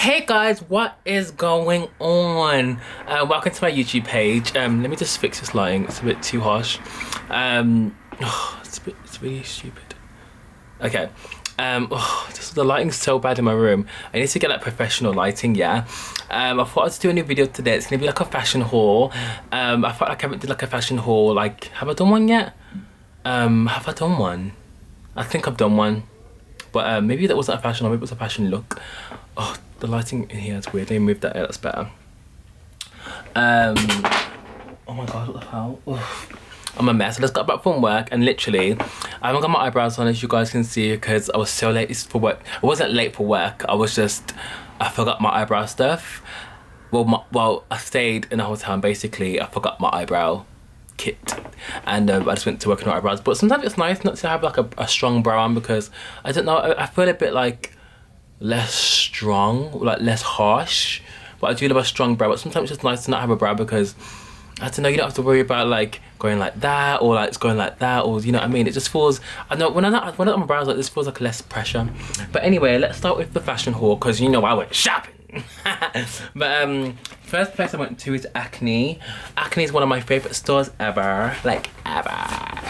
Hey guys, what is going on? Uh, welcome to my YouTube page. Um, let me just fix this lighting. It's a bit too harsh. Um, oh, it's a bit, it's really stupid. Okay. Um, oh, just, the lighting's so bad in my room. I need to get like professional lighting. Yeah. Um, I thought I'd do a new video today. It's gonna be like a fashion haul. Um, I thought like I haven't did like a fashion haul. Like, have I done one yet? Um, have I done one? I think I've done one. But um, maybe that wasn't a fashion or maybe it was a fashion look. Oh, the lighting in here is weird. They moved that. That's better. Um. Oh my god, what the hell? Oof. I'm a mess. I just got back from work and literally, I haven't got my eyebrows on as you guys can see because I was so late for work. I wasn't late for work. I was just, I forgot my eyebrow stuff. Well, my, well, I stayed in a hotel and basically I forgot my eyebrow kit and um, I just went to work on my eyebrows. But sometimes it's nice not to have like a, a strong brow on because I don't know, I, I feel a bit like less strong, like less harsh. But I do love a strong brow. But sometimes it's just nice to not have a brow because I don't know, you don't have to worry about like going like that or like it's going like that or you know what I mean. It just feels I know when I'm not when I'm on brows like this feels like less pressure. But anyway, let's start with the fashion haul because you know I went shopping. but um first place I went to is Acne. Acne is one of my favorite stores ever, like ever.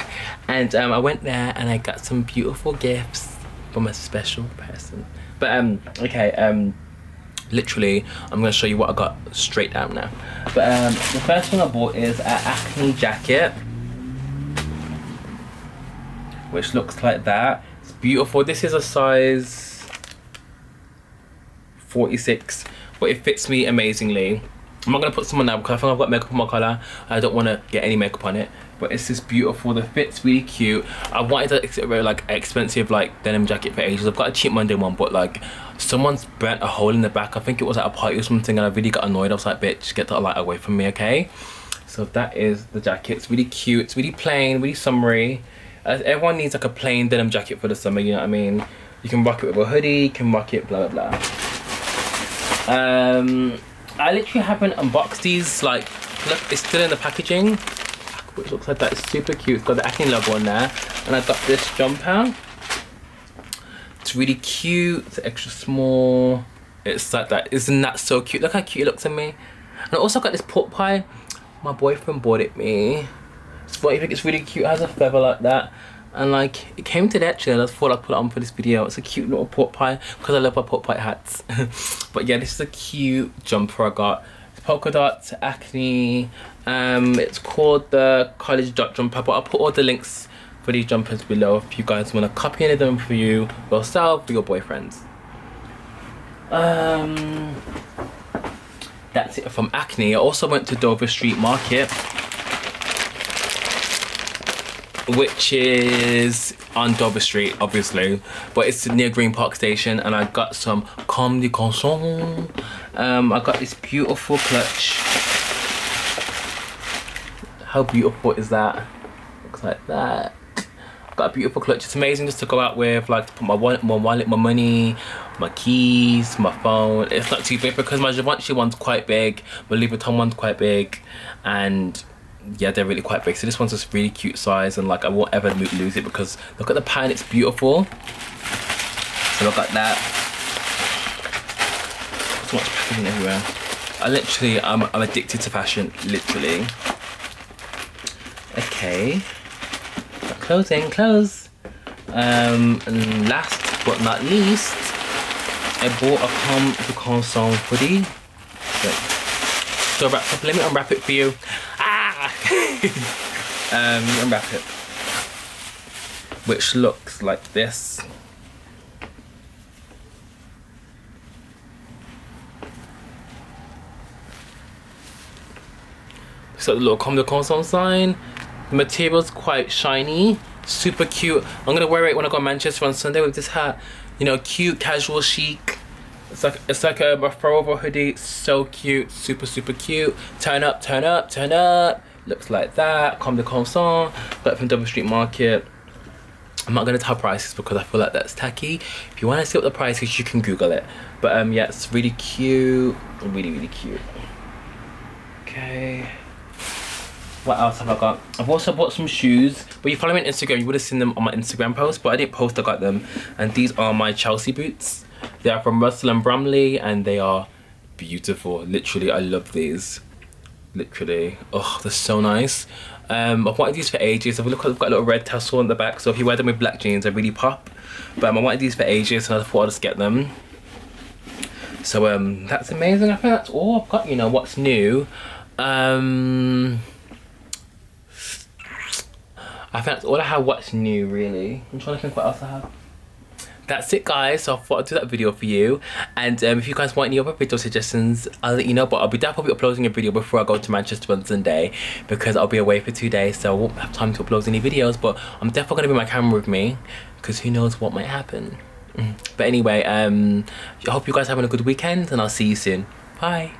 And um, I went there and I got some beautiful gifts from a special person. But um, okay, um, literally, I'm gonna show you what I got straight down now. But um, the first thing I bought is an Acne jacket, which looks like that. It's beautiful. This is a size 46, but it fits me amazingly. I'm not gonna put some on now because I think I've got makeup on my collar. I don't want to get any makeup on it, but it's just beautiful. The fit's really cute. I wanted a very like expensive like denim jacket for ages. I've got a cheap Monday one, but like someone's burnt a hole in the back. I think it was at a party or something, and I really got annoyed. I was like, bitch, get that light away from me, okay? So that is the jacket. It's really cute. It's really plain, really summery. Uh, everyone needs like a plain denim jacket for the summer. You know what I mean? You can rock it with a hoodie. You can rock it blah blah blah. Um, I literally haven't unboxed these. Like, look, it's still in the packaging, which looks like that. It's super cute. It's got the Acne logo on there, and I got this jumper. It's really cute. It's extra small. It's like that. Isn't that so cute? Look how cute it looks on me. And I also got this pork pie. My boyfriend bought it me. So I think it's really cute. It has a feather like that. And like, it came to that actually. I just I'd put on for this video. It's a cute little pork pie because I love my pork pie hats. but yeah, this is a cute jumper I got. It's polka dots, acne. Um, it's called the college dot jumper. But I'll put all the links for these jumpers below if you guys want to copy any of them for you yourself or your boyfriends. Um, that's it from Acne. I also went to Dover Street Market which is on Dover Street, obviously, but it's near Green Park Station, and I got some Comme des Garçons. Um, I got this beautiful clutch. How beautiful is that? Looks like that. Got a beautiful clutch. It's amazing just to go out with, like to put my wallet, my wallet, my money, my keys, my phone. It's not too big because my Givenchy one's quite big, my Louis Vuitton one's quite big, and yeah they're really quite big. So this one's just really cute size and like I won't ever lose it because look at the pan it's beautiful. So look at that. So much packaging everywhere. I literally I'm, I'm addicted to fashion literally. Okay. Closing close. Um and last but not least I bought a Comme des Garçons hoodie. So wrap up let me unwrap it for you um, unwrap it. Which looks like this. So the little Comme des Garçons sign. The material's quite shiny, super cute. I'm gonna wear it when I go to Manchester on Sunday with this hat. You know, cute, casual, chic. It's like it's like a, a throwover hoodie. So cute, super super cute. Turn up, turn up, turn up looks like that comme des garçons got from Dover Street Market I'm not gonna tell prices because I feel like that's tacky if you want to see what the price is you can google it but um yeah it's really cute really really cute okay what else have I got? I've also bought some shoes. But you follow me on Instagram, you would have seen them on my Instagram post, but I didn't post I got them. And these are my Chelsea boots. They are from Russell and Bromley and they are beautiful. Literally, I love these. Literally. Oh, they're so nice. Um, I've wanted these for ages. I've got a little red tassel on the back, so if you wear them with black jeans, they really pop. But um, I wanted these for ages, and I thought I'd just get them. So um, that's amazing. I think that's all I've got. You know what's new. Um, I think that's all I have. What's new, really? I'm trying to think what else I have that's it guys. So i thought i'd do that video for you. And um, if you guys want any other video suggestions i'll let you know but i'll be definitely uploading a video before i go to manchester on sunday because i'll be away for two days so i won't have time to upload any videos but i'm definitely to bring my camera with me because who knows what might happen. Mm. but anyway um i hope you guys having a good weekend and i'll see you soon. Bye